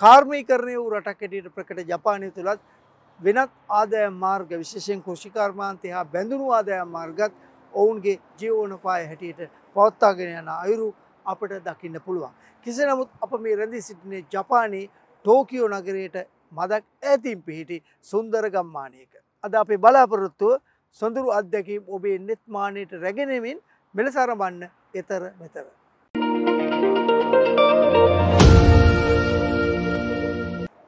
කාර්මීකරණය වූ රටක් හැටියට ප්‍රකට ජපානය තුළත් වෙනත් ආදායම් මාර්ග විශේෂයෙන් කෘෂිකර්මාන්තය හා බැඳුණු ආදායම් මාර්ගත් ඔවුන්ගේ ජීවනපාය හැටියට පවත්තාගෙන යන අයුරු අපට දකින්න පුළුවන්. කෙසේ නමුත් අප මේ රැඳී සිටිනේ ජපානයේ ටෝකියෝ නගරයට මදක් ඇතින් පිහිටි සුන්දර ගම්මානයක. අද අපේ බලාපොරොත්තුව සොඳුරු අත්දැකීම් ඔබේ නෙත්මානයට රැගෙනමින් මෙලසරබන්න එතර මෙතර.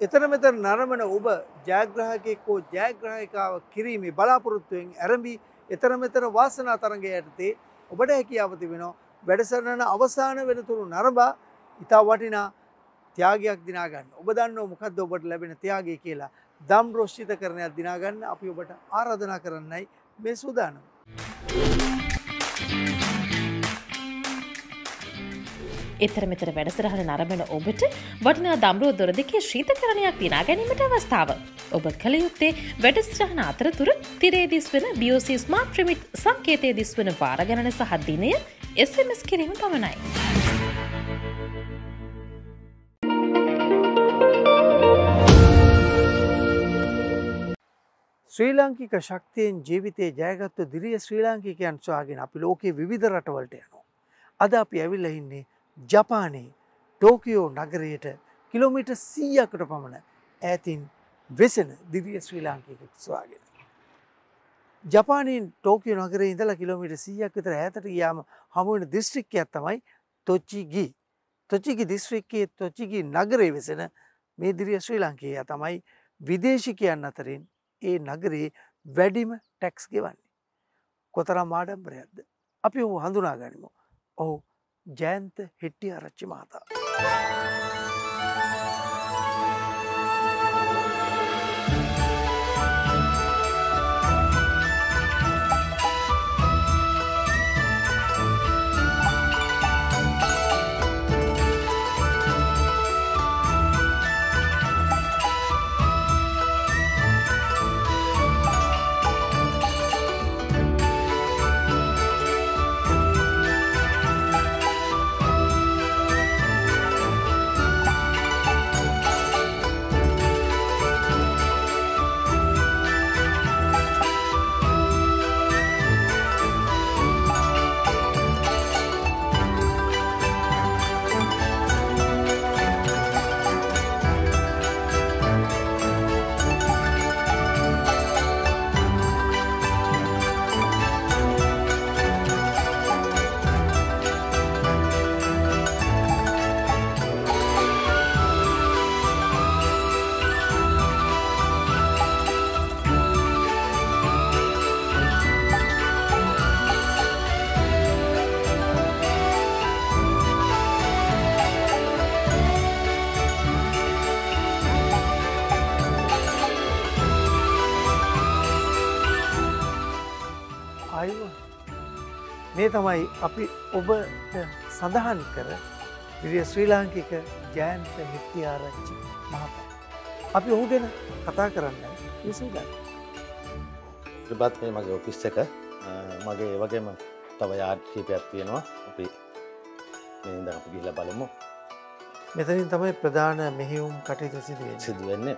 එතන මෙතර නරමන ඔබ ජයග්‍රහකෙක් හෝ ජයග්‍රහකාව කිරීමේ බලාපොරොත්තුවෙන් ඇරඹී එතන මෙතර වාසනා තරග යටතේ ඔබට හැකියාව තිබෙනවා වැඩසටහන අවසාන වෙනතුරු නරඹා ඉතා වටිනා ත්‍යාගයක් දිනාගන්න. ඔබ දන්නව මොකද්ද ඔබට ලැබෙන ත්‍යාගය කියලා. දම් රොෂ්ඨිත කරණයක් දිනාගන්න අපි ඔබට ආරාධනා කරන්නයි මේ සූදානම. එතර මෙතර වැඩසරහන නරඹන ඔබට වටිනා දම්රුව දොර දෙකේ ශීතකරණයක් දිනා ගැනීමට අවස්ථාව. ඔබ කළ යුත්තේ වැඩස්රහන අතරතුර තිරේ දිස්වන BOC ස්මාර්ට් ්‍රමිට් සංකේතය දිස්වන වාරගණන සහ දිනය SMS කිරීම පමණයි. ශ්‍රී ලාංකික ශක්තියෙන් ජීවිතයේ ජයගත්තු දිරිය ශ්‍රී ලාංකිකයන් ස්වාගෙන අපි ලෝකයේ විවිධ රටවලට යනවා. අද අපි ඇවිල්ල ඉන්නේ ජපානයේ ටෝකියෝ නගරයට කිලෝමිට සීයකට පමණ ඇතින් වෙසෙන දිවිය ශ්‍රී ලාංකික ස්වාගෙන. ජපානයෙන් ටෝකියෝ නගරේ ඉඳලා කිලෝමිට සීයක් විතර ඇතට යාම හමුවෙන දිස්ත්‍රික්කයක් තමයි තොච්චිගී. තොචිගි දිස්ත්‍රික්කයේ තොච්චිගී නගරේ වෙසෙන මේ දිරිය ශ්‍රී ලංකේය තමයි විදේශිකයන් අතරින් ඒ නගරේ වැඩිම ටැක්ස් ගෙවන්නේ. කොතරම් ආඩම්බරයක්ද. අපි ඔහු හඳුනා ගනිමු. ඔහු ජයන්ත හෙට්ටිය ආරච්චි මහතා. තමයි අපි ඔබට සඳහන් කර විරිය ශ්‍රී ලාංකික ජයන්ත හිත්ති ආරච්චි මහතා. අපි ඔහු ගැන කතා කරන්න විසූදන්න. ප්‍රබත් මේ මගේ ඔෆිස් එක මගේ වගේම තව යාර්කීපයක් තියෙනවා අපි මෙද අපි ගිල්ල බලමු මෙතනින් තමයි ප්‍රධාන මෙහිවුම් කටයුතු සිදුවෙන් සිදුවෙන්නේ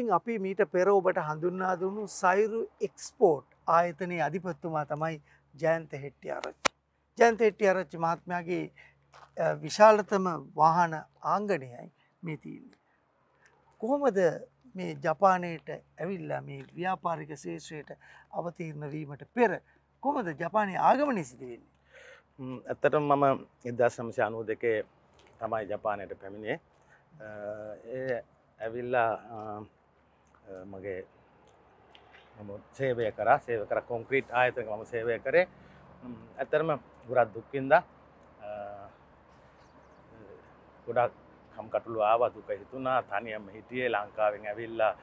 ඉතින් අපි මීට පෙර ඔබට හඳුන්නා දුන්නු සයිරු එක්ස්පෝට් ආයතනයේ අධිපත්තුමා තමයි ජයන්ත හෙට්ටි ආරච්චි. ජයන්ත හෙට්ටි ආරච්චි මහත්මයාගේ අ, විශාලතම වාහන ආංගනයයි මේ තියන්නේ. කොහොමද මේ ජපානයට ඇවිල්ලා මේ ව්‍යාපාරික ශේෂයට අවතීර්ණ වීමට පෙර කොමද ජපානය ආගමනය සිදුවෙන්නේ. ඇත්තටම මම ඉදස් සමසය අනුව දෙකේ තමයි ජපානයට පැමිණේ ඒ ඇවිල්ලා මගේ මම සේවය කර සේව කර කොන්ක්‍රීට් ආයතක මම සේවය කරේ. ඇත්තරම ගුරත් දුක්කින්ද ගොඩක් කම්කටුළු ආව දුක හිතුනා තනියම හිටියේ ලංකාවෙන් ඇවිල්ලා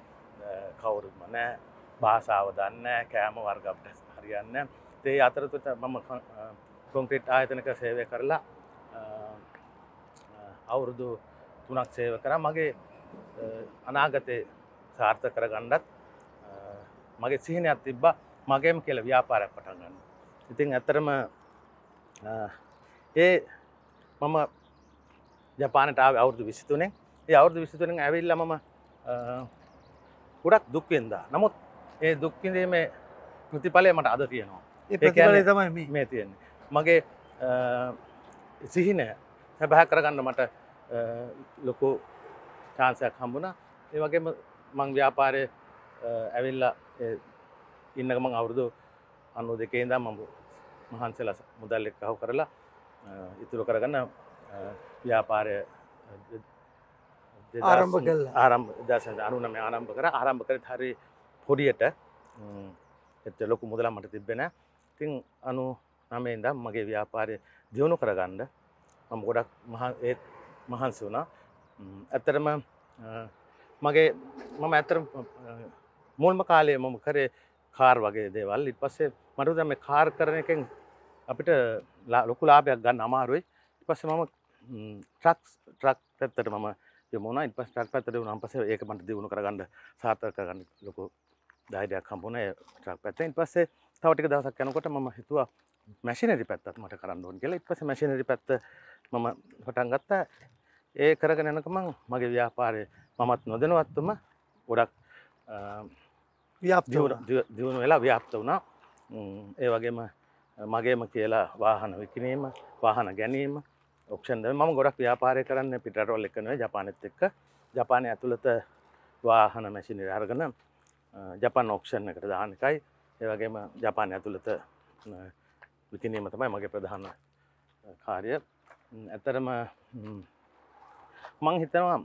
කවුරුත්ම නෑ භාසාාව දන්න කෑම වර්ගප්ට හරියන්න තේ අතරතුට මම කොන්ක්‍රීට් ආයතනක සේවය කරලා අවුරුදු තුනක් සේව කර. මගේ අනාගතය සාර්ථ කරගණ්ඩත් මගේ සිහිනයක් තිබ්බ මගේම කියල ව්‍යාපාරයක් පටන් ගන්න. ඉතින් ඇතරම ඒ මම ජපානට අවුරදු විසිතුනේ ඒ අවුරදු විසිතුනෙන් ඇවිල්ල මම ගොඩක් දුක්වෙන්ද නමුත් ඒ දුක්කිදීමේ ප්‍රතිඵලය මට අද තියෙනවා. ඒ තමයි මේ. තියෙන්නේ. මගේ සිහිනය හැබැහැ කරගන්න මට ලොකු චාන්සයක් හම්බුණ. ඒ වගේම මං ව්‍යාපාරය ඇවිල්ල ඉන්නක මං අවුරුදු අන්නු දෙකේද මම මහන්සල මුදල්ලෙක් කහු කරලා ඉතුරු කරගන්න ව්‍යාපාරය ආරම්භ කළා. ආරම්භ දස අනුනම ආරම්භ කර. ආරම්භ කර හරි පොඩියට එච්ච ලොකු මුදලා මට තිබෙන තින් අනු නමේන්ද මගේ ව්‍යාපාරය දියුණු කරගන්න මම ගොඩක් ඒත් මහන්සි වුණා. ඇත්තරම මගේ මම ඇතර මුල්ම කාලේ මම කරේ කාර් වගේ දේවල්. ඉත් පස්සේ මටද මේ කාර් කරන එකෙන් අපිට ලොකු ලාභයක් ගන්න අමාරුයි. පස්ස මම ට්‍රක් ට්‍රක් පැත්තට මම යමුණ ඉ පස් ටක් පැතට නම් පස ඒක මට දියුණු කරගන්න සාර්ථක කරගන්න ලොකු දයිඩයක් කම්පුන ට්‍රක් පැත්තෙන්. පස්සේ තවටික දවසක් යනකොට ම හිතුවා මැසිනරි පැත්තත් මට කරන්න ඕන් කියලා. ඉපස මැසිනරි පැත්ත මම පටන් ගත්තා. ඒ කරගෙන යනකමං මගේ ව්‍යාපාරය මමත් නොදනවත්තුම ගොඩක් දියුණු වෙලා ව්‍යාප්ත වුණා. ඒ වගේම මගේම කියලා වාහන විකිනීම වාහන ගැනීම ඔක්ෂන්ද ම ගොඩක් ව්‍යාපාරය කරන්න පිටරොල් එකනව ජපානත් එක්ක. ජපානය ඇතුළත වාහන මැසිනි අරගන ජපන් ඔක්ෂන් එකට දානකයි ඒවගේම ජපානය ඇතුළත විකිනීම තමයි මගේ ප්‍රධාන කාරය ඇතරම මං හිතනවා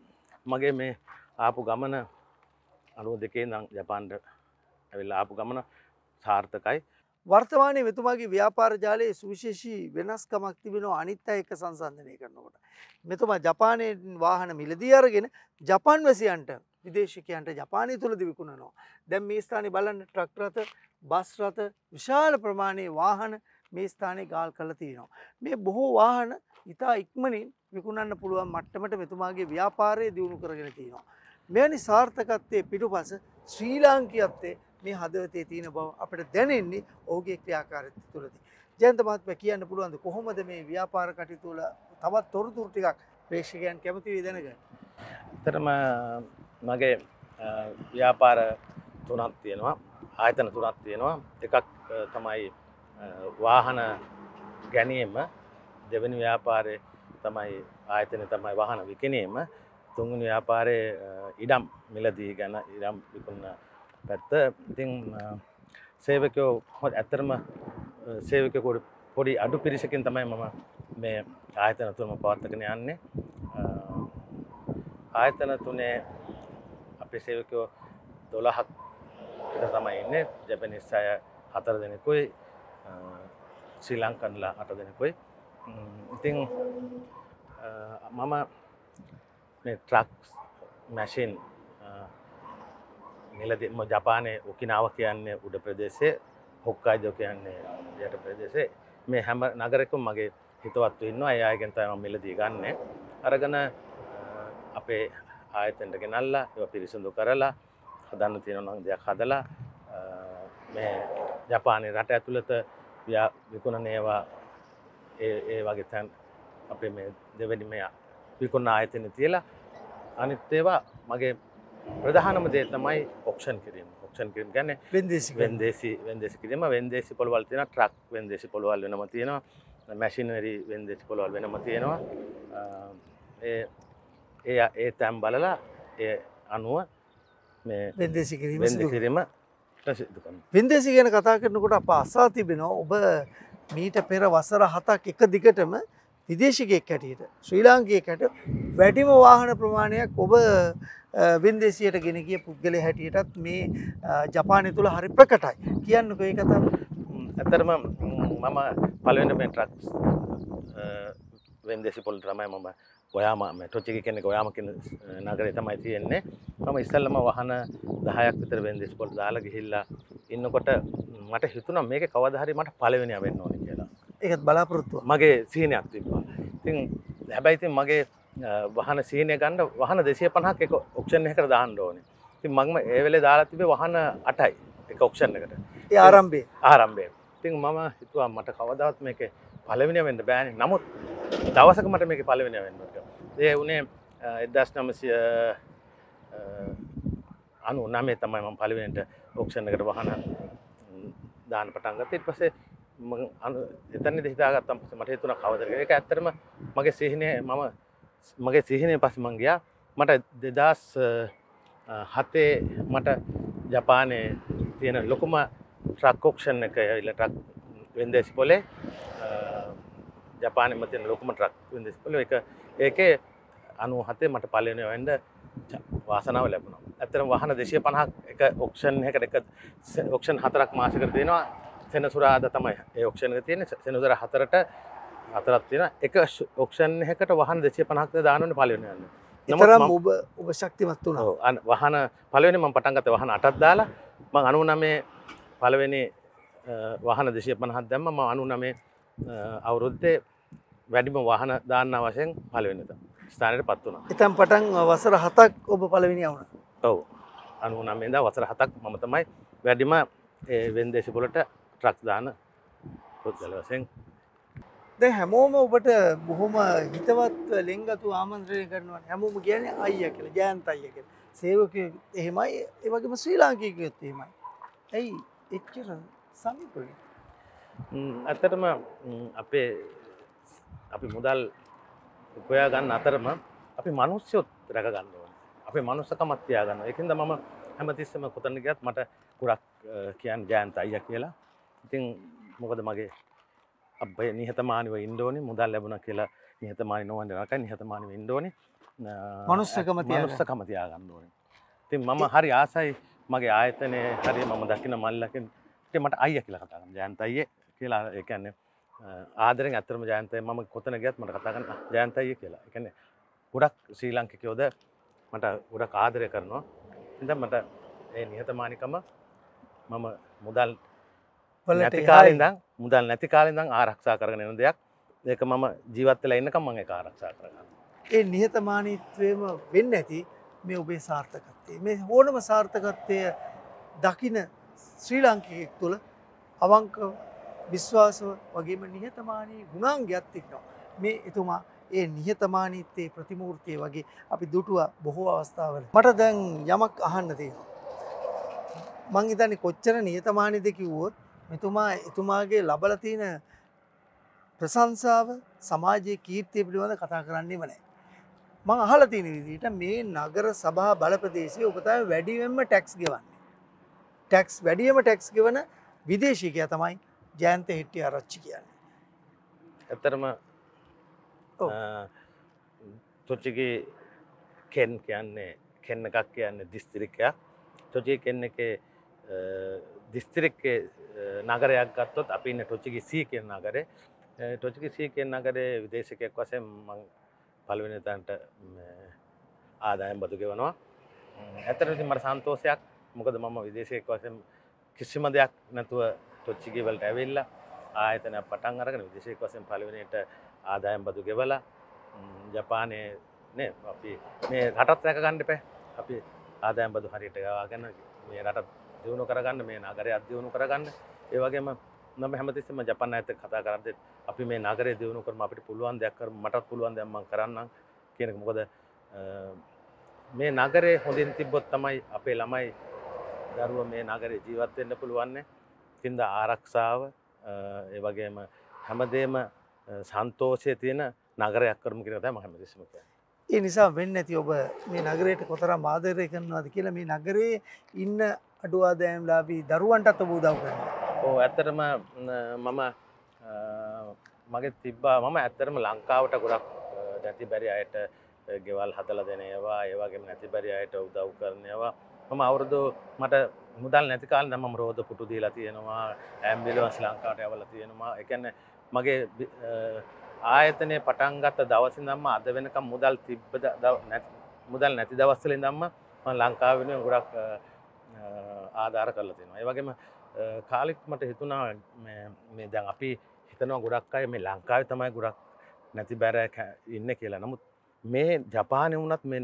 මගේ මේ ආපු ගමන අනුව දෙකේ නම් ජපාන්ට ඇවිල්ලා ආපු ගමන සාර්ථකයි වර්තමානය මෙතුමාගේ ව්‍යාපාර ජාලයේ සුවිශේෂී වෙනස්කමක් තිබෙනවා අනිත් අය එක සංසන්ධනය කරනකොට. මෙතුමා ජපානයෙන් වාහන මිලදී අරගෙන ජපන් වැසියන්ට විදේශකයන්ට ජපානය තුළද විකුණනවා. දැම් මේ ස්ථානය බලන්න ට්‍රක්රත බස්රත විශාල ප්‍රමාණයේ වාහන මේ ස්ථානය ගාල් කළ තියෙනවා. මේ බොහෝ වාහන ඉතා ඉක්මනින් විකුණන්න පුළුවන් මට්ටමට මෙතුමාගේ ව්‍යාපාරය දියුණු කරගෙන තියෙනවා. මෙවැනි සාර්ථකත්වය පිටුපස ශ්‍රී ලාංකියත්තේ මේ හදවතේ තියෙන බව අපට දැනෙන්නේ ඔහුගේ ක්‍රියාකාරත්වය තුළදී. ජයන්ත මහත්මයා කියන්න පුළුවන්ද කොහොමද මේ ව්‍යාපාර කටයුතු වල තවත් තොරතුරු ටිකක් ප්‍රේක්ෂකයන් කැමති වෙයි දැනගන්න. ඇත්තටම මගේ ව්‍යාපාර තුනක් තියෙනවා ආයතන තුනක් තියෙනවා එකක් තමයි වාහන ගැනීම දෙවැනි ව්‍යාපාරය තමයි ආයතන තමයි වාහන විකිනීම තුන්ගනි ව්‍යාපාරය ඉඩම් මිලදී ගැන ඉඩම් විකුන්න පැත්ත. ඉතිං සේවකයෝ හොත් ඇත්තරම සේවකකොට පොඩි අඩු පිරිසකින් තමයි මම මේ ආයතන තුළම පවත්තකන යන්නේ. ආයතන තුනේ අපේ සේවකයෝ දොළහක් තමයි ඉන්න. ජැපනිස් අය හතර දෙනෙකුයි. ශ්‍රී ලංකන්ලා අට දෙනෙකුයි ඉතිං මම ට්‍රක් මැසින් නිලදම ජපානය ඔකිනාව කියන්නේ උඩ ප්‍රදේශේ හොක්කාජෝ කියන්නේ යට ප්‍රදේශේ මේ හැම නගරෙකුම් මගේ හිතවත්තු ඉන්න අයාගෙන් තම මිලදී ගන්න අරගන අපේ ආයතෙන්ට ගෙනල්ලා එව පිරිසුදු කරලා හදන්න තියෙන නම් දෙයක් හදලා මේ ජපානය රට ඇතුළත විකුණ ඒවා ඒ වගේ තැන් අපේ මේ දෙවැනි මෙයා විකුන්න ආයතන තියලා අනිත් ඒවා මගේ ප්‍රධානම දේ තමයි ඔක්ෂන් කිරීම. ඔක්ෂන් කිරීම ගැන වෙන්දේසි වෙන්දේසි වෙන්දෙසි කිරීම. වෙන්දේසි පොළවල් තියෙන ට්‍රක් වෙන්දේසි පොළවල් වෙනම තියෙනවා මැසිනරි වෙන්දේසි පොළවල් වෙනම තියෙනවා. ඒ ඒ තැම් බලලා ඒ අනුව මේ වෙන්දේසි කිරීම සිදු කිරීම. වින්දේසි ගැන කතා කරනකොට අප අසා තිබෙනවා ඔබ මීට පෙර වසර හතක් එක දිගටම විදේශිකයෙක් හැටියට ශ්‍රී ලාංකයෙක් හැට වැඩිම වාහන ප්‍රමාණයක් ඔබ වින්දේසියට ගෙන ගිය පුද්ගල හැටියටත් මේ ජපානය තුළ හරි ප්‍රකටයි. කියන්නක ඒ කතාව. ම්, ඇත්තරම ම්, මම පලවෙන මේ ට්‍රක්ස් වෙන්දෙසි පොල් ්‍රමයි මම ඔයාම ටොච්චි කෙනෙ ඔයාම නගරේ තමයි තියෙන්නේ. මම ඉස්සල්ලම වහන දහයක් විතර වෙන්දෙසි පොල් දාලා ගිහිල්ලා ඉන්නකොට මට හිතුනම් මේක කවදහරි මට පලවෙනි වෙන්න ඕන කියලා. ඒත් බලාපොරොත්තුව මගේ සීනයක් තිබවා ඉතින් හැබැයිතින් මගේ වහන සීනය ගණඩ වහන දෙසිය පහක් එක ඔක්ෂණ එකට දාන්න ඕනේ. ති මංම ඒවෙලේ දාලා තිබේ වහන අටයි එක ඔක්ෂණ එකට. ඒ ආරම්භේ ආරම්භය. ඉතින් මම හිතුවා මට කවදවත් මේක පලවෙනි වෙන්න බෑන. නමුත් දවසක මට මේක පලවෙනි වෙන්නට ඒ වනේ එදස් නමසය අනු නමේ තමයි ම පලිවෙනට ඔක්ෂණ එකට වහන දාන පටන්ගත ඉත් පසේ එතන හිතාගත්තම් පස මට හිතුන කවදර එක ඇත්තරම මගේ සිහිනය මම මගේ සිහිනය පසි මංගයා මට දෙදස් හතේ මට ජපානයේ තියෙන ලොකුම ට්‍රක්කෝක්ෂන් එක ඉල්ල ට්‍රක් වෙන්දේසි පොලේ ජපානම තියෙන ලොකුම ට්‍රක් වෙන්දෙසි පොල එක ඒකේ අනු හතේ මට පලයනය වෙන්ඩ වාසනාව ලැබුණ. ඇතරම වහන දෙශය පණහක් එක ඔක්ෂන් එකට එක ඔක්ෂන් හතරක් මාසකර තියෙනවා සෙනසුරාද තමයි ඒ ඔක්ෂණක තියෙන සෙනුදර හතරට හතරත් තියෙන එක ඔක්ෂන් එකට වහන් දෙශය පනහක්ද දානට පලයනයන්න එතරම් ඔබ ඔබ ශක්තිමත් වුණ. අන- වහන පලවෙනි ම පටන්ගත වහන අටත් දාලා මං අනු නමේ පලවෙනි වහන දෙශය පණහත් දැම්ම. ම අනු නමේ අවුරුද්දේ වැඩිම වහන දාන්න වශයෙන් පලවෙනත ස්ථානයට පත් වුණ. එතම් පටන් වසර හතක් ඔබ පලවෙනි වුණ. ඔව්. අනු නමේද වසර හතක් මම තමයි වැඩිම වෙන්දේශිපොලට ට්‍රක් දාන පුද්ගල වසයෙන් ද හැමෝම ඔබට බොහොම හිතවත් ලෙංගතු ආමන්ත්‍රණය කරනවා හැමෝම කියන අයිය කියල ජයන්ත අයිය කියල. සේවක එහෙමයි ඒවගේම ශ්‍රී ලාංකීකයොත් එහෙමයි. ඇයි? එච්චර සමිපය ඇත්තටම අපේ අපි මුදල් උපයා ගන්න අතරම අපි මනුස්්‍යයොත් රැක ගන්න ඕන. අපේ මනුස්සකමත් තියා ගන්න එකද මම හැමතිස්සම කොතන ගත් මට කුරක් කියන් ජයන්ත අයිය කියලා. ඉතින් මොකද මගේ අපේ නිහතමානිව ඉන්ඩෝනි මුදල් ලැබුණ කියලා නිහතමානි නොවන්ට රක නිහතමානිව ඉන්ඩෝනි මනුස්සකම. මනුස්සකම තියා ගන්න ඕන. ඉතින් මම හරි ආසයි මගේ ආයතනය හරි මම දකින මල්ලකින්. මට අයිය කියලා කතාගන්න ජයන්තයිය කියලා එකන්නේ ආදරෙන් ඇතරම ජයන්තය මම කොතන ගත් මට කතාගන්න ජයන්තයිය කියලා. එකන ගොඩක් ශ්‍රී ලංකිකයෝද මට ගොඩක් ආදරය කරනවා. ඉද මට ඒ නිහතමානිකම මම මුදල් නැති කාලින්දං මුදල් නැති කාලින්දං ආරක්ෂා කරගෙන එන දෙයක්. ඒක මම ජීවත්තල එන්නකම් මගේ ආරක්ෂා කරගන්න ඒ නිහතමානීත්වයම වෙන්න ඇති මේ ඔබේ සාර්ථකත්තේ මේ හෝනම සාර්ථකත්වය දකින ශ්‍රී ලාංකිකෙක් තුළ අවංක විශ්වාසව වගේම නිහතමානී ගුණාංගයක් තික්නවා මේ එතුමා ඒ නිහතමානීත්තේ ප්‍රතිමූර්තිය වගේ අපි දුටුව බොහෝ අවස්ථාවල. මට දැන් යමක් අහන්න තියෙනවා. මං හිතන්නේ කොච්චර නිහතමානිද කිව්වොත් මෙතුමා එතුමාගේ ලබල තියෙන ප්‍රසංසාව සමාජයේ කීර්තිය පිළිබඳ කතා කරන්නේ වනෑ මං අහල තියෙන විදිට මේ නගර සභා බලපදේශය ඔබතයි වැඩිවෙන්ම ටැක්ස් ගෙවන්නේ. ටැක්ස් වැඩියම ටැක්ස් ගෙවන විදේශිකය තමයි ජයන්ත හිට්ටිය ආරච්චි කියන්නේ. ඇත්තරම ඔව්. තොච්චිගේ කෙන් කියන්නේ කෙන්න එකක් කියන්නේ දිස්තිරිකයක් තොචි කෙන්න එක දිස්තිරික්කේ නගරයක් ගත්තොත් අපි ඉන්න ටොච්චිගි සී කියෙන් නගරේ. ටොචිකි සී කියෙන් නගරේ විදේශකයක් වසයෙන් මං පලවෙන තන්ට ආදායම් බදු ගෙවනවා. ඇතරති මට සන්තෝසයක් මොකද මම විදේශයක් වසයෙන් කිසිම දෙයක් නැතුව ටොච්චිගේ වලට ඇවෙල්ල ආයතන පටන් අරගෙන විදේශයක් වසයෙන් පලවෙනට ආදායම් බදු ගෙවලා ජපානය නේ අපි මේ රටත් රැක ගණ්ඩ පැ අපි ආදායම් බදු හරියට ගවාගන්න මේ රට දියුණු කරගන්න මේ නගරය අධ්‍යයුණු කරගන්න. ඒවගේම නම හැමතිස්සම ජපන්න ඇත කතා කරද අපි මේ නගරේ දියුණු කරම අපිට පුළුවන් දෙයක් කර මටත් පුළුවන් දෙයක්ම කරන්න කියනක මොකද මේ නගරේ හොඳින් තිබ්බොත් තමයි අපේ ළමයි දරුව මේ නගරේ ජීවත්වෙන්න පුළුවන්නේ තින්ද ආරක්ෂාව ඒ වගේම හැමදේම සන්තෝෂය තියෙන නගරයක් කරම කිරත මහම දෙස්මක ඒ නිසා වෙන්න ඇති ඔබ මේ නගරයට කොතර මාදරය කරනවාද කියලා මේ නගරේ ඉන්න අඩුවාදෑම් ලාබී දරුවන්ටත් ඔබ උදව් කරන ඕ ඇත්තරම මම මගේ තිබ්බා මම ඇත්තරම ලංකාවට ගොඩක් නැති බැරි අයට ගෙවල් හදල දෙනවා ඒවාගේම නැති බැරි අයට උදව් කරනවා මම අවුරුදු මට මුදල් නැතිකාල නම රෝධ පුටු දීලා තියෙනවා ඇම්බිලවස් ලංකාට ඇවල තියෙනවා. එකන්න මගේ ආයතනය පටන්ගත්ත දවසින් දම්ම අද වෙනකම් මුදල් තිබ්බ මුදල් නැති දවස්සලින් දම්ම ලංකා වෙන ගොඩක් ආධාර කරලා තියෙනවා. ඒවගේම කාලික් මට හිතුනා මේ දැන් අපි හිතනවා ගොඩක් අය මේ ලංකාව තමයි ගොඩක් නැති බැර ඉන්න කියලා. නමුත් මේ ජපානය වුනත් මේ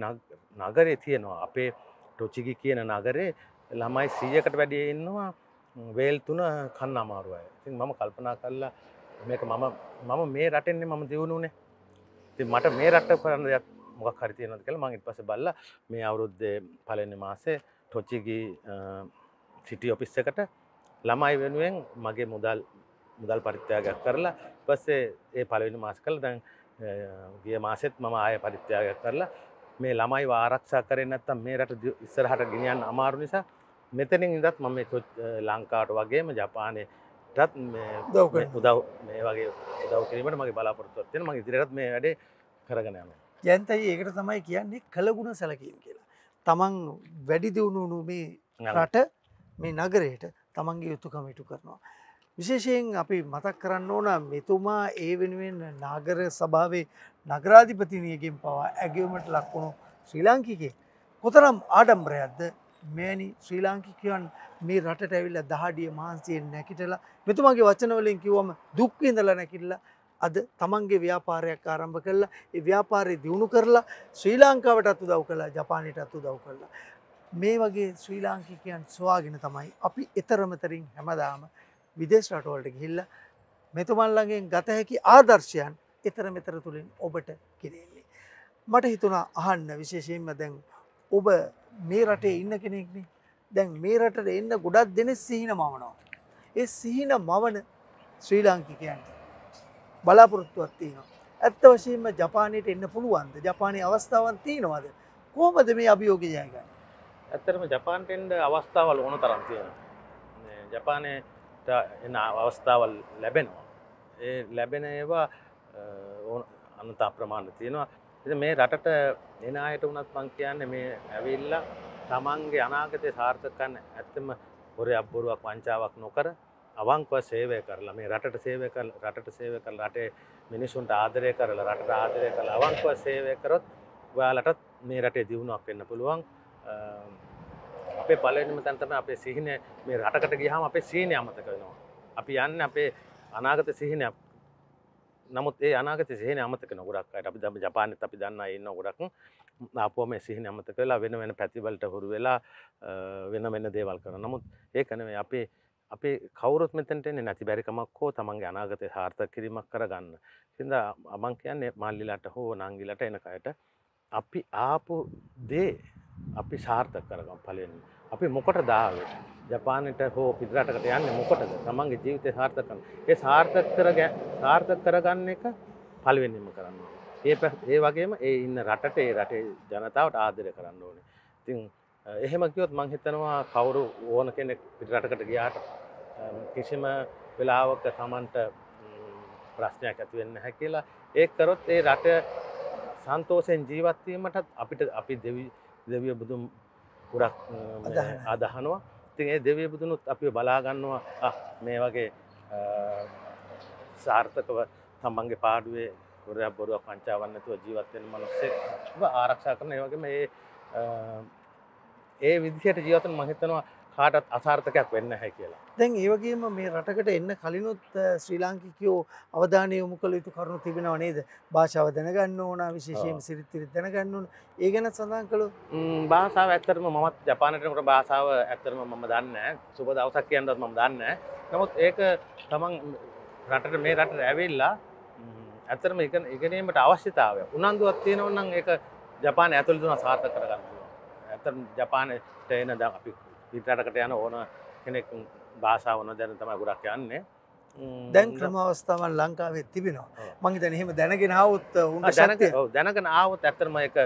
නගරේ තියෙනවා අපේ ටොචිගි කියන නගරේ ළමයි සීයකට වැඩිය ඉන්නවා වේල් තුන කන්න අමාරුවය ඉතින් මම කල්පනා කරලා මේක මම මම මේ රටෙන්නේ මම දියුණුනේ ති මට මේ රට කරන්න දෙයක් මොක් හරි තියෙනද කියලා මං ඉට පස බල්ල මේ අවුරුද්දේ පලෙන මාසේ ටොච්චිගි සිටි ඔපිස්ස එකට ළමයි වෙනුවෙන් මගේ මුදල් මුදල් පරිත්‍යාගයක් කරලා පස්සේ ඒ පලවෙනි මාස කළ. දැන් ගිය මාසෙත් මම ආය පරිත්‍යාගයක් කරලා මේ ළමයි ආරක්ෂා කරෙන් නැත්තම් මේ රට ඉස්සරහට ගෙනියන්න අමාරු නිසා මෙතනින් ඉඳත් මම ලංකාට වගේම ජපානයටත් උදව් මේ වගේ උදව් කිරීමට මගේ බලාපොරත්තුවත්වෙන මගේ ඉදිරිරත් මේ වැඩේ කරගනයම ජයන්තයි ඒකට තමයි කියන්නේ කළගුණ සැලකීම් කියලා. තමන් වැඩි දියුණුණු මේ රට මේ නගරයට තමන්ගේ යුතුකම ඉටු කරනවා. විශේෂයෙන් අපි මතක් කරන්න ඕන මෙතුමා ඒ වෙනුවෙන් නාගර සභාවේ නගරාධිපතිනියගෙන් පවා ඇගවමට ලක්වුණු ශ්‍රී ලාංකිකේ කොතරම් ආඩම්බරයක්ද මේනි ශ්‍රී ලාංකිකයන් මේ රට ඇවිල්ල දහඩිය මහන්සයෙන් නැකිටලා මෙතුමගේ වචනවලින් කිව්වම දුක්විඳල නැකිල්ල අද තමන්ගේ ව්‍යාපාරයක් ආරම්භ කරලා ඒ ව්‍යාපාරය දියුණු කරලා ශ්‍රී ලාංකාවටත් උදව් කලා ජපානයටත් උදව් කරලා. මේ වගේ ශ්‍රී ලාංකිකයන් ස්වාගෙන තමයි අපි එතරමතරින් හැමදාම විදේශ රටවලට ගිහිල්ල මෙතුමල්ලගෙන් ගත හැකි ආදර්ශයන් එතර මෙතර තුළින් ඔබට කිරෙන්නේ. මට හිතුනා අහන්න විශේෂයෙන්ම දැන් ඔබ මේ රටේ ඉන්න කෙනෙක්නේ දැන් මේ රටට එන්න ගොඩක් දෙන සිහින මවනවා. ඒ සිහින මවන ශ්‍රී ලාංකිකයන්ට බලාපොරොත්තුවත් තියෙනවා. ඇත්ත වශයෙන්ම ජපානයට එන්න පුළුවන්ද ජපානය අවස්ථාවන් තියෙනවාද කෝමද මේ අභියෝග ජයගන්න. ඇත්තරම ජපාන්ටෙන්ඩ අවස්ථාවල් ඕන තරම් තියෙන. ජපානයට එන්න අවස්ථාවල් ලැබෙනවා. ඒ ලැබෙන ඒවා අනතා ප්‍රමාණ තියෙනවා. එ මේ රටට එන අයට වනත් මං කියන්න මේ ඇවිල්ල තමන්ගේ අනාගතය සාර්ථකන්න ඇත්තම හොර අබ්බොරුවක් වංචාවක් නොකර අවංකව සේවය කරලා මේ රටට සේවය කර රටට සේවය කල් රටේ මිනිසුන්ට ආදරය කරලා රට ආදරය කළ අවංකව සේවය කරොත් ඔයාලටත් මේ රටේ දියුණුවක් වෙන්න පුළුවන්. අපේ පලනම තැන්තම අපේ සිහින මේ රටකට ගිහම අපේ සීනය අමතක වෙනවා. අපි යන්න අපේ අනාගත සිහිනයක් නමුත් ඒ අනාගත සිහන අමතක නොගොඩක් අපි දම ජපානත අපි දන්න ඉන්න ගොඩක්. අපෝ මේ සිහින අමතක වෙලා වෙන වෙන පැතිවලට හුරු වෙලා වෙන වෙන දේවල් කර නමුත් ඒ කනවේ අපේ අපේ කවුරුත් මෙතැන්ටෙන්නේ නැති බැරිකමක් හෝ තමන්ගේ අනාගතය සාර්ථක කිරීමක් කරගන්න. සිද අමං කියන්නේ මල්ලිලට හෝ නංගිලට එනකයට අපි ආපු දේ අපි සාර්ථක කරගම්. පලෙන් අපි මොකට දාවේ ජපානට හෝ පිදරටකට යන්න මොකටද තමන්ගේ ජීවිතය සාර්ථකන්න ඒ සාර්ථක කර සාර්ථක කරගන්න එක පල්වෙන්නම කරන්න. ඒ ඒ වගේම ඒ ඉන්න රටට ඒ රටේ ජනතාවට ආදරය කරන්න ඕනේ. තින් එහෙම කිවොත් මං හිතනවා කවුරු ඕන කෙනෙක් පිටරටකට ගියාට කිසිම වෙලාවක තමන්ට ප්‍රශ්නයක් ඇතිවෙන්න හැ කියලා ඒ කරොත් ඒ රට සන්තෝසයෙන් ජීවත්වීමටත් අපිට අපි දෙවි දෙවිය බුදුම් ගොඩක් අදහනවා. ඉතින් ඒ දෙවිය බුදුනුත් අපි බලාගන්නවා මේ වගේ සාර්ථකව තමන්ගේ පාඩුවේ ගොරයක් බොරුවක් පංචාවන්නතුව ජීවත්වෙන මනුස්සේ ආරක්ෂා කරන. ඒ ඒ විදිහයට ජීවතන් මහිතනවා කාටත් අසාර්ථකයක් වෙන්න හැ කියලා. දැන් ඒවගේම මේ රටකට එන්න කලිනුත් ශ්‍රී ලාංකිකයෝ අවධානය යොමු කළ යුතු කරුණු තිබෙනව නේද? භාෂාව දැනගන්න ඕන විශේෂයෙන් සිරිත්තිරිත් දැනගන්න ඕන. ඒ ගැන සඳහන් කළු භාෂාව ඇත්තරම මත් ජපානටකට භාෂාව ඇත්තරම මම දන්න සුබ දවසක් කියන්නත් මම දන්න නමුත් ඒක තමන් රටට මේ රට ඇවෙල්ලා ඇත්තරම එක ඉගෙනීමට අවශ්‍යතාවය. උනන්දුවත් තියෙනවන්නම් ඒක ජපාන ඇතුළ දුන සාර්ථ කරගන්න ඇත්තර ජපානයට එන ද අපි පිටරකට යන ඕන කෙනෙක් භාෂාවන දැන තමයි ගොඩක් යන්නේ. දැන් ක්‍රම අවස්ථාවන් ලංකාවේ තිබෙනවා. ඔව්. මං දැන එහෙම දැනගෙන ඔව්, දැනගෙන ආවොත් ඇත්තරම එක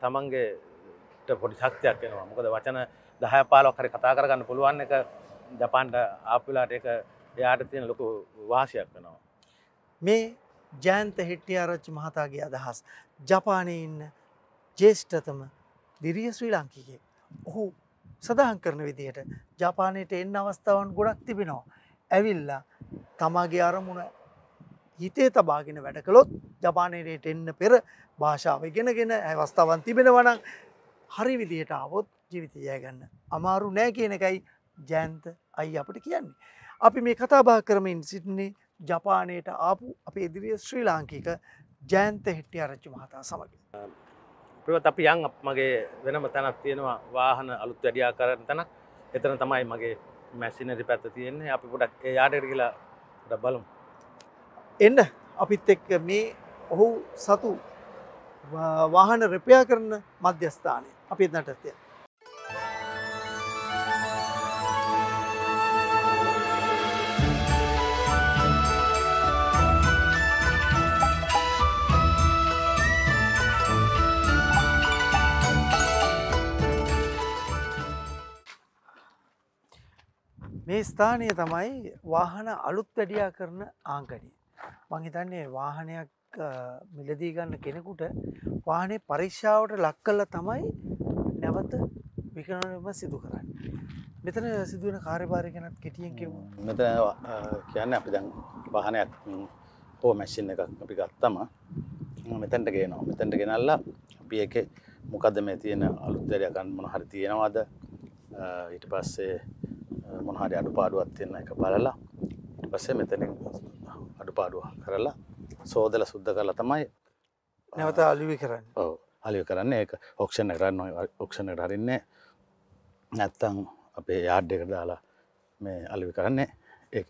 තමන්ගේ පොඩි ශක්තියක් එනවා. මොකද වචන දහය පාලක් හරි කතා කරගන්න පුළුවන් එක ජපන්ට ආපිලාට එක එයාට තියෙන ලොකු වාසියක් වෙනවා. මේ ජයන්ත හෙට්ටිය ආරච්චි මහතාගේ අදහස් ජපානය ඉන්න ජේෂ්ඨතම දිරිය ශ්‍රී ලංකිකේ ඔහු සඳහන් කරන විදිහට ජපානයට එන්න අවස්ථාවන් ගොඩක් තිබෙනවා ඇවිල්ලා තමාගේ අරමුණ හිතේ තබාගෙන වැඩ කළොත් ජපානයට එන්න පෙර භාෂාව ඉගෙනගෙන අවස්ථාවන් තිබෙනවනම් හරි විදිහට අවොත් ජීවිත ජයගන්න අමාරු නෑ කියන එකයි ජයන්ත අයි අපට කියන්නේ. අපි මේ කතාබා කරමින් සිටින්නේ ජපානයට ආපු අපේ ඉදිරිය ශ්‍රී ලාංකික ජයන්ත හෙට්ටිය ආරච්චි මහතා සමග. ප්‍රවත් අපි යන් අප මගේ වෙනම තැනක් තියෙනවා වාහන අලුත් වැඩියා කරන තැනක්. එතන තමයි මගේ මැසිනරි පැත්ත තියෙන්නේ. අපි පොඩක් ඒ යාටට කියලා ඩ බලමු. එන්න අපිත් එක්ක මේ ඔහු සතු වා- වාහන රෙපයා කරන මධ්‍යස්ථානය. අපිත් නටත්ය. මේ ස්ථානය තමයි වාහන අලුත් වැඩියා කරන ආංකඩිය. මං හිතන්නේ වාහනයක් අ, මිලදී ගන්න කෙනෙකුට වාහනේ පරීක්ෂාවට ලක් කල්ල තමයි නැවත විකනම සිදු කරන්න. මෙතන සිදුවන කාර්යභාරය ගැනත් කෙටියෙන් කිව්ව. මෙතන කියන්න අපි දැන් වාහනයක් හෝ මැසින් එකක් අපි ගත්තම මෙතැන්ට ගේනවා මෙතැන්ට ගෙනල්ලා අපි එක මොකද මේ තියෙන අලුත්තරයකන් මොන හරි තියෙනවාද ඊට පස්සේ මොනහරි අඩු පාඩුවත් තියෙන එක බලලා ඊට පස්සේ මෙතන අඩු පාඩුව කරලා සෝදල සුද්ධ කරලා තමයි නැවත අලිවි කරන්න. ඔව් අලිය කරන්න. ඒක ඔක්ෂණ කරන්න ඔක්ෂණට හරින්නේ නැත්තං අපේ යාඩ්ඩකට දාලා මේ අලිවි කරන්නේ ඒක.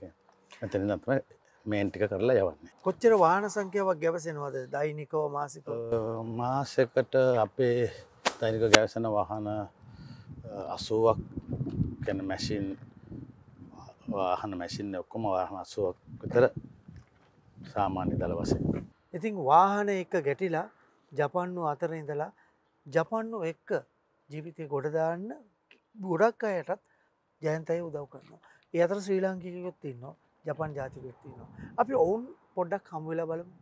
මෙතන තම මේන් ටික කරලා යවන්නේ. කොච්චර වාහන සංඛ්‍යාවක් ගැවසෙනවද? දෛනිකව මාසිකව? අ, මාසෙකට අපේ දෛනික ගැවසන වාහන අසුවක් කැන මැසින් වාහන මැසින් ඔක්කොම වාහමත්සුවක් විතර සාමාන්‍ය දළ වසෙන්. ඉතිං වාහන එක ගැටිලා ජපන්නු අතර ඉඳලා ජපන්නු එක්ක ජීවිතය ගොඩදාන්න ගොඩක් අයටත් ජයන්තය උදව් කරනවා. ඒ අතර ශ්‍රී ලාංකිකයොත් ඉන්නවා ජපන් ජාතිකයොත්තින්නවා. අපි ඔවුන් පොඩ්ඩක් හම්වෙලා බලමු.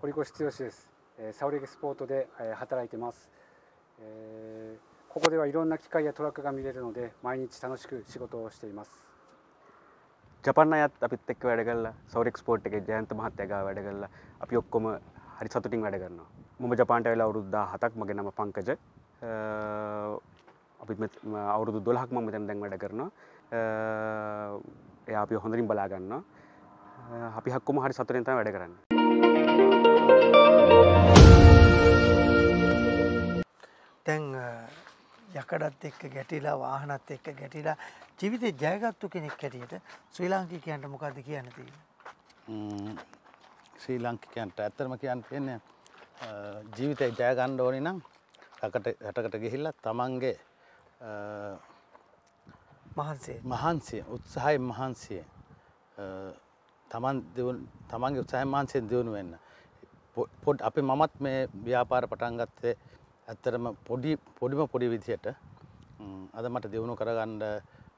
堀越剛です。サウリエスポートで働いてます。ここではいろんな機械やトラックが見れるので毎日楽しく仕事をしています。ජපන්න අයත් අපිත් එක්ක වැඩ කල්ලා සෞරෙක් ස්පෝට් එක ජයන්ත මහත්තයගා වැඩ කල්ලා අපි ඔක්කොම හරි සතුටින් වැඩ කරනවා. මම ජපාන්ට වෙලා අවුරුද්දා හතක් මගේ නම පංකජ. අපි අවුරුදු දොලහක් මම මෙතැන් දැන් වැඩ කරනවා. එය අපි හොඳරින් බලාගන්න අපි හක්කොම හරි සතුරෙන්ත වැඩ කරන්න. තැන් යකඩත් එක්ක ගැටිලා වාහනත් එක්ක ගැටිලා ජීවිතය ජයගත්තු කෙනෙක් හැටියට ශ්‍රී ලාංකිකයන්ට මොකක්ද කියන්න තියෙන. ශ්‍රී ලංකිකයන්ට ඇත්තරම කියන්න තියෙන්නේ ජීවිතය ජයගණ්ඩ ඕනි නම් රකට යටකට ගිහිල්ල තමන්ගේ මහන්සේ මහන්සිය. උත්සාහයි මහන්සිය තමන් තමන්ගේ උත්සාහ මහන්සයෙන් දියුණු වෙන්න. පොඩ් අපි මමත් මේ ව්‍යාපාර පටන්ගත්තේ ඇත්තරම පොඩි පොඩිම පොඩි විදිහට අද මට දියුණු කරගණ්ඩ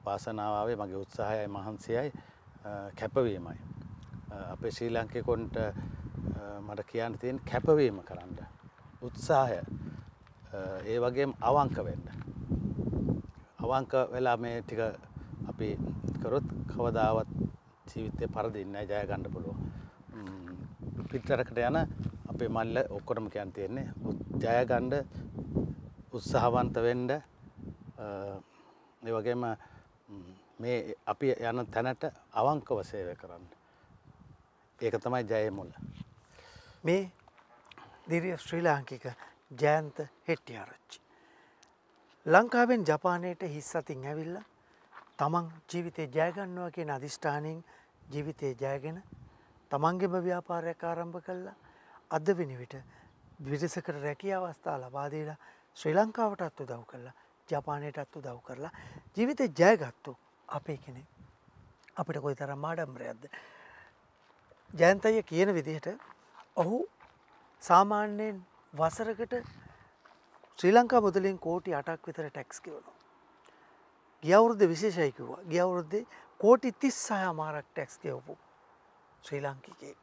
වාසනාවේ මගේ උත්සාහයයි මහන්සියයි කැපවීමයි. අපේ ශ්‍රී ලංකෙකොන්ට මට කියන්න තියෙන් කැපවීම කරන්න. උත්සාහය. ඒ වගේම අවංක වෙන්න. අවංක වෙලා මේ ටික අපි කරොත් කවදාවත් ජීවිතය පරදින්න ජය ගණ්ඩ පුළුව පිටරකට යන අපේ මල්ල ඔක්කොටම කියන් තියෙන්නේ ජයගණ්ඩ උත්සාහවන්ත වෙන්ඩ ඒ වගේම මේ අපි යන තැනට අවංකව සේවය කරන්න. ඒක තමයි ජය මුල. මේ දිරිය ශ්‍රී ලාංකික ජයන්ත හෙට්ටියාරච්චි. ලංකාවෙන් ජපානයට හිස් අතින් ඇවිල්ල තමන් ජීවිතය ජයගන්නවා කියෙන අධිෂ්ඨානයෙන් ජීවිතය ජයගෙන තමන්ගෙම ව්‍යාපාරයක් ආරම්භ කල්ලා අද වෙනි විට විරසකට රැකිය අවස්ථා ලබාදීලා ශ්‍රී ලංකාවටත් උදව් කරලා ජපානයටත් උදව් කරලා ජීවිතය ජයගත්තු අපේ කෙනෙ අපිට කොයි තරම් මාඩම්බරයක්ද. ජයන්තය කියන විදිහට ඔහු සාමාන්‍යයෙන් වසරකට ශ්‍රී ලංකා මුදලින් කෝටි අටක් විතර ටැක්ස් කිවනවා. ගියවුරුද්ධ විශේෂයකිවා ගියවුරුද්දේ කෝටි තිස්සාය මාරක් ටැක්ස් ගෙවපු ශ්‍රී ලංකිකේ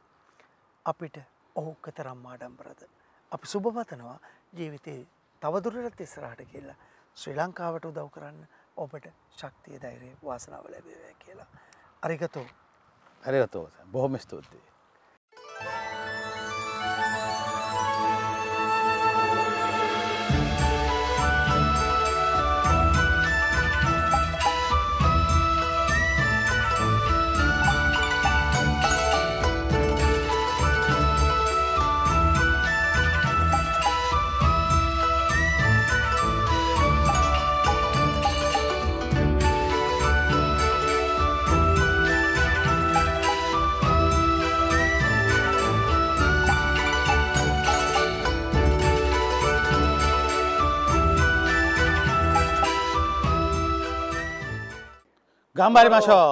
අපිට ඔහු කතරම් මාඩම්බරද. අපි සුභපතනවා ජීවිතයේ තවදුරටත් ඉස්සරහට කියලා ශ්‍රී ලංකාවට උදව් කරන්න ඔබට ශක්තිය දෛරය වාසනාව ලැබේවය කියලා. අරිගතෝ හරිගතෝ බොහොම ස්තුතියි. ගම්බරි මශෝ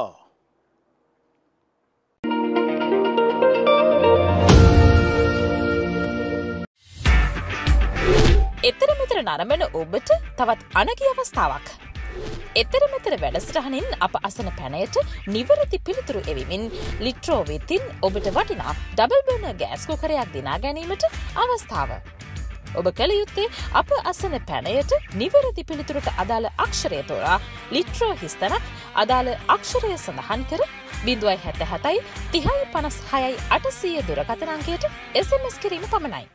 එතර මෙතර නරමෙන ඔබට තවත් අනගිය අවස්ථාවක්. එතර මෙතර වැඩසටහනින් අප අසන පැනයට නිවරදි පිළිතුරු එවිමින් ලිට්‍රෝ වෙතින් ඔබට වටිනා ඩබල් බර්න ගෑස්කෝකරයක් දිනා ගැනීමට අවස්ථාව. ඔබ කළ යුත්තේ අප අසන පැනයට නිවරදි පිළිතුරට අදාළ අක්ෂරය තෝරා ලිට්‍රෝ හිස්තනක් අදාළ අක්ෂරය සඳහන් කර බිඳුවයි හැත හැතයි තිහයි පනස් හයයි අටසීය දුරකතනංකයට එසමස් කිරීම පමණයි.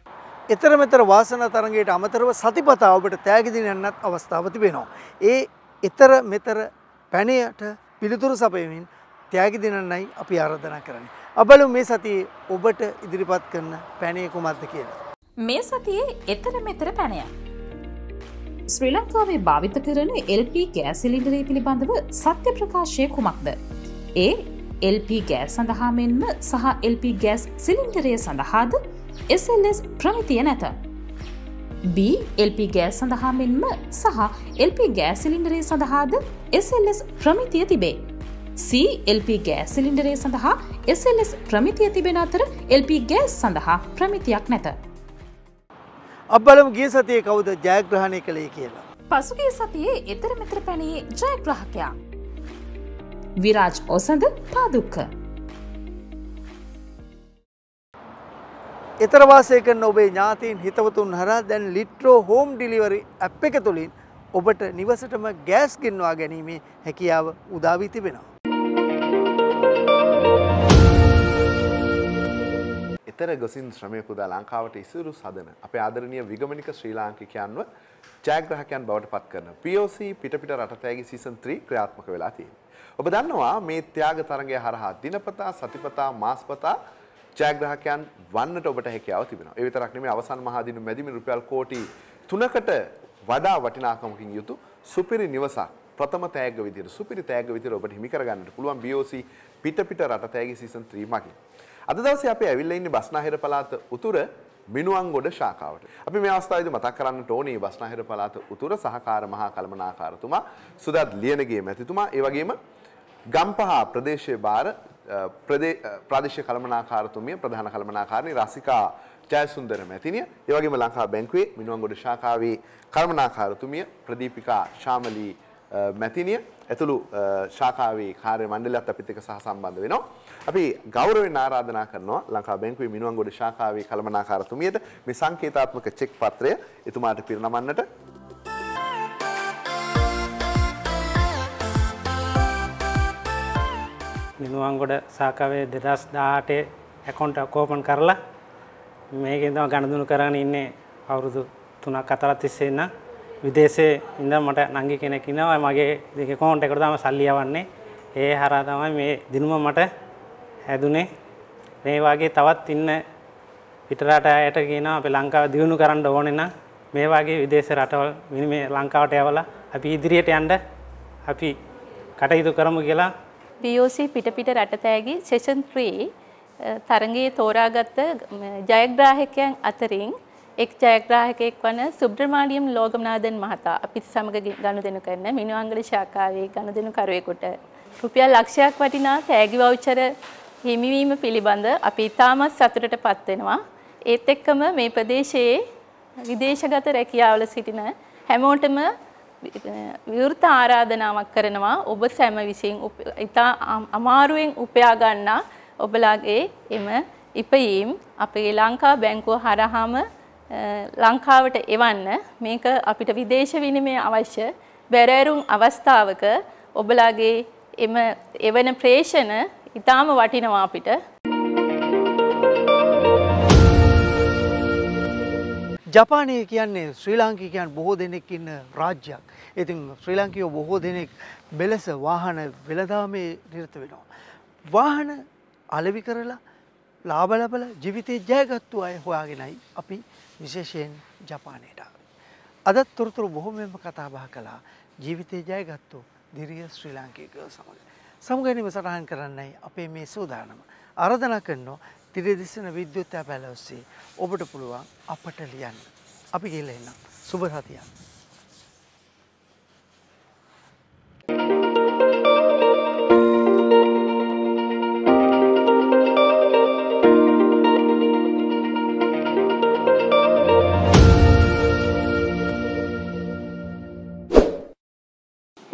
එතර මෙතර වාසන තරගයට අමතරව සතිපතා ඔබට තෑගිදින යන්නත් අවස්ථාව තිබෙනවා. ඒ එතර මෙතර පැනයට පිළිතුරු සපයමින් තෑගි දිනන්නයි අපි ආරධනා කරන්නේ. අබලු මේ සතියේ ඔබට ඉදිරිපත් කරන පැනය කුමක්ද කියලා. මේ සතියේ එතර මෙතර පැනය. ශ්‍රී ලංකාවේ භාවිත කරන LP ගෑස් සිලින්ඩරේ පිළිබඳව සත්‍ය ප්‍රකාශය කුමක්ද. ඒ LP ගෑස් සඳහා මෙන්ම සහ LP ගෑස් සිලින්ඩරය සඳහාද SLS ප්‍රමිතිය නැත. B LP ගෑස් සඳහා මෙන්ම සහ LP ගෑස් සිලින්ඩරේ සඳහාද SLS ප්‍රමිතිය තිබේ. C LP ගෑස් සිලින්ඩරේ සඳහා SLS ප්‍රමිතිය තිබෙන අතර LP ගෑස් සඳහා ප්‍රමිතියක් නැත. අබ්බලම ගිය සතියේ කවුද ජයග්‍රහණය කළේ කියලා. පසුගිය සතියේ එතර මෙතර පැනයේ ජයග්‍රහකයා. විරාජ් ඔසඳ පාදුක්ක. එතරවාසය කරන ඔබේ ඥාතීන් හිතවතුන් හරා දැන් ලිට්‍රෝ හෝම් ඩිලිවරි ඇප් එක තුළින් ඔබට නිවසටම ගෑස් ගෙන්වා ගැනීමේ හැකියාව උදාවී තිබෙනවා. එතර ගොසින් ශ්‍රමය පුදා ලංකාවට ඉසුරු සදන අපේ ආදරණීය විගමනික ශ්‍රී ලාංකිකයන්ව ජයග්‍රහකයන් බවට පත් කරන POC පිටපිට රටතෑගේ සීසන් 3 ක්‍රියාත්මක වෙලා තියෙනවා. ඔබ දන්නවා මේ ත්‍යාග තරඟය හරහා දිනපතා සතිපතා මාස්පතා ජයග්‍රහකයන් වන්නට ඔබට හැකියාව තිබෙනවා. ඒ විතරක් නෙමෙයි අවසන් මහා දින මැදින් රුපියල් කෝටි 3කට වඩා වටිනාකමකින් යුතු සුපිරි නිවසක් ප්‍රථම තෑග්ග විදිහට සුපිරි තෑග්ග විදිහට ඔබට හිමි කරගන්නට පුළුවන් BOC පිට පිට රට තෑගි සීසන් 3 මගින්. අද දවසේ අපි ඇවිල්ලා ඉන්නේ බස්නාහිර පළාත උතුර මිනුවන්ගොඩ ශාඛාවට. අපි මේ අවස්ථාවේදී මතක් කරන්නට ඕනේ බස්නාහිර පළාත උතුර සහකාර මහා කළමනාකාරතුමා සුදත් ලියනගේ මැතිතුමා ඒ වගේම ගම්පහ ප්‍රදේශයේ බාර ප්‍රාදේශීය කළමනාකාරතුමිය ප්‍රධාන කළමනාකාරණී රසිකා ජයසුන්දර මැතිනිය ඒ වගේම ලංකා බැංකුවේ මිනුවන්ගොඩ ශාඛාවේ කළමනාකාරතුමිය ප්‍රදීපිකා ශාමලී මැතිනිය ඇතුළු ශාඛාවේ කාර්ය මණ්ඩලයත් අපිත් එක්ක සහ සම්බන්ධ වෙනවා. අපි ගෞරවයෙන් ආරාධනා කරනවා ලංකා බැංකුවේ මිනුවන්ගොඩ ශාඛාවේ කළමනාකාරතුමියට මේ සංකේතාත්මක චෙක් පත්‍රය එතුමාට පිරිනමන්නට. මිනුවන්ගොඩ සාකවේ දෙදස් දාටේ ඇකොන්ට කෝපන් කරලා මේකෙන් තම ගණදුණු කරන්න ඉන්නේ අවුරුදු තුනක් අතරත් තිස්සෙන්න විදේශේ ඉඳ මට නංගි කෙනෙක් ඉන්නවා. මගේ දෙක කෝන්ට එකට තම සල්ලි යවන්නේ. ඒ හරහා තමයි මේ දිනුම මට හැදුනේ. මේ වගේ තවත් ඉන්න පිටරට අයට කියනවා අපි ලංකාව දියුණු කරන්න ඕනේ නම් මේ වගේ විදේශ රටවල් මේ ලංකාවට යවලා අපි ඉදිරියට යන්න අපි කටයුතු කරමු කියලා. POC පිටපිට රටතෑගි සෙෂන් 3 තරඟයේ තෝරාගත්ත ජයග්‍රාහකයන් අතරින් එක් ජයග්‍රාහකයෙක් වන සුබ්‍රමාණියම් ලෝකනාදන් මහතා අපිත් සමග ගනුදෙනු කරන මිනුවංගල ශාඛාවේ ගනුදෙනුකරුවෙකුට රුපියල් ලක්ෂයක් වටිනා තෑගි වවුචර හිමිවීම පිළිබඳ අපි ඉතාමත් සතුටට පත් වෙනවා. ඒත් එක්කම මේ ප්‍රදේශයේ විදේශගත රැකියාවල සිටින හැමෝටම විවෘත ආරාධනාවක් කරනවා ඔබ සැම විසින් ඉතා අමාරුවෙන් උපයා ගන්නා ඔබලාගේ එම ඉපයීම් අපේ ලංකා බැංකුව හරහාම ලංකාවට එවන්න මේක අපිට විදේශ විනිමය අවශ්‍ය බැරෑරුම් අවස්ථාවක ඔබලාගේ එම එවන ප්‍රේෂණ ඉතාම වටිනවා අපිට. ජපානය කියන්නේ ශ්‍රී ලාංකිකයන් බොහෝ දෙනෙක් ඉන්න රාජ්‍යයක්. ඉතින් ශ්‍රී ලාංකිකයෝ බොහෝ දෙනෙක් බෙලස වාහන වෙළදාමේ නිරත වෙනවා. වාහන අලෙවි කරලා ලාබ ලබල ජීවිතේ ජයගත්තු අය හොයාගෙනයි අපි විශේෂයෙන් ජපානයට ආවේ. අදත් තොරතුරු බොහොමෙන්ම කතා බහ කළා ජීවිතේ ජයගත්තු දිරිය ශ්‍රී ලාංකිකයෝ සමග. සමුගැනීම සටහන් කරන්නයි අපේ මේ සූදානම. ආරාධනා කරනවා තිරදිස්සන විද්‍යුත් ඇපැල ඔස්සේ ඔබට පුළුවන් අපට ලියන්න. අපි ගිහලා එන්නම්. සුබ සතියක්.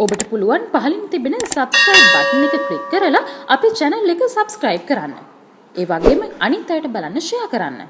ඔබට පුළුවන් පහලින් තිබෙන සබස්ක්‍රයිබ් බටන් එක ක්ලික් කරලා අපේ channel එක සබස්ක්‍රයිබ් කරන්න. ඒ වගේම අනිත් අයට බලන්න ෂෙයා කරන්න.